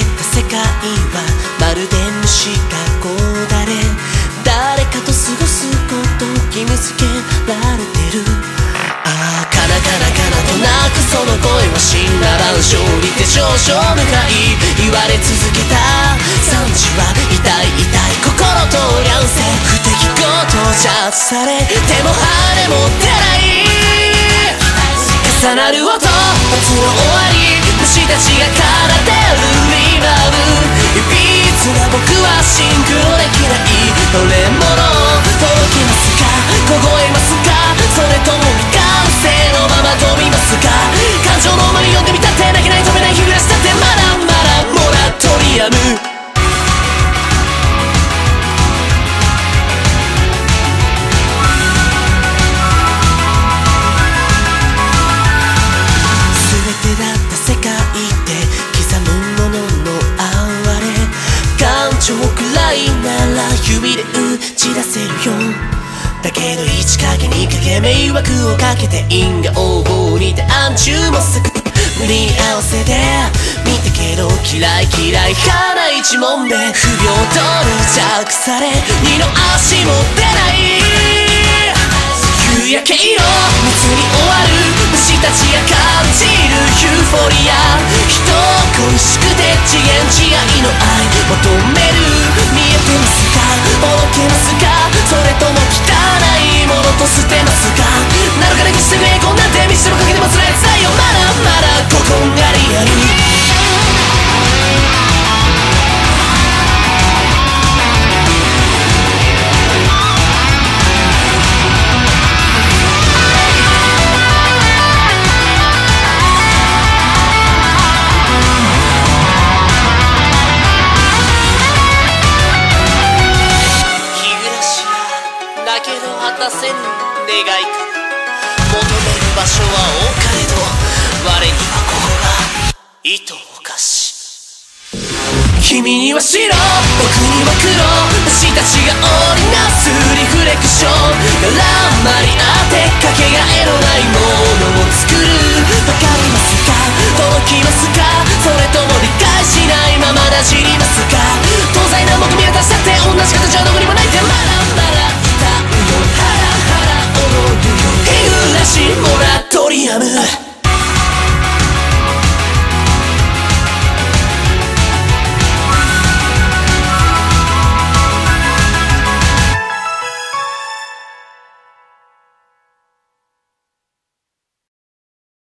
た世界はまるで虫がこだれ誰かと過ごすこと義務つけ。られてるああカラカラカラと鳴くその声は死んだら勝利で少々向かい言われ続けた。産地は痛い痛い心と乱せ不適合とジャッジされても羽も出ない。重なる音。夏の終わり虫たちが空手をいなら指で打ち出せるよだけど一影にかけ迷惑をかけて因果応報にて暗中も咲く無理に合わせて見たけど嫌い嫌い花一問で不平等に着され。二の足も出ない。夕焼け色密に終わる虫たちが感じるユーフォリア人恋しくて次元違いの。愛求めど果たせぬ願いか。求める場所は多かれど我にはここが糸おかし。君には白僕には黒私たちが織りなすリフレクション。絡まり合ってかけがえのないものを作る。わかりますか？届きますか？それと